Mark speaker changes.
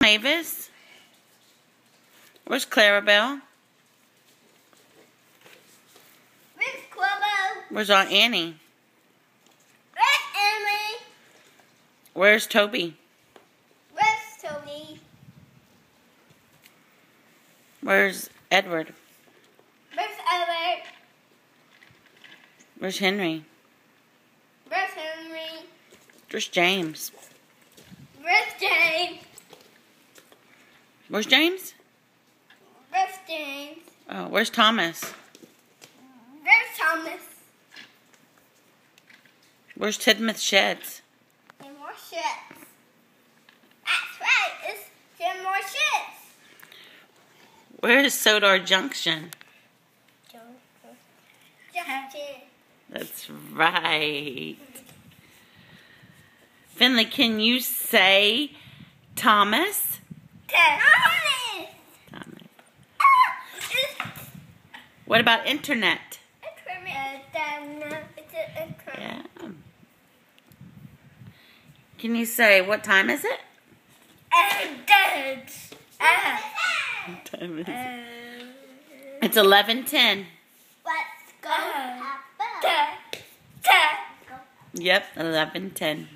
Speaker 1: Mavis? Where's Clarabel?
Speaker 2: Where's Quibbo?
Speaker 1: Where's Aunt Annie?
Speaker 2: Where's Emily?
Speaker 1: Where's Toby?
Speaker 2: Where's Toby?
Speaker 1: Where's Edward?
Speaker 2: Where's Edward?
Speaker 1: Where's Henry?
Speaker 2: Where's Henry?
Speaker 1: Where's James?
Speaker 2: Where's James?
Speaker 1: Where's James?
Speaker 2: Where's James?
Speaker 1: Oh, where's Thomas?
Speaker 2: Where's Thomas?
Speaker 1: Where's Tidmouth Sheds?
Speaker 2: And more ships. That's right, it's ten more ships.
Speaker 1: Where's Sodor Junction?
Speaker 2: Junction.
Speaker 1: That's right. Finley, can you say Thomas?
Speaker 2: Thomas.
Speaker 1: Thomas. What about internet?
Speaker 2: internet.
Speaker 1: Yeah. Can you say what time is it? What time is it? It's eleven ten.
Speaker 2: Let's go. Uh-huh. Da.
Speaker 1: Yep, eleven ten.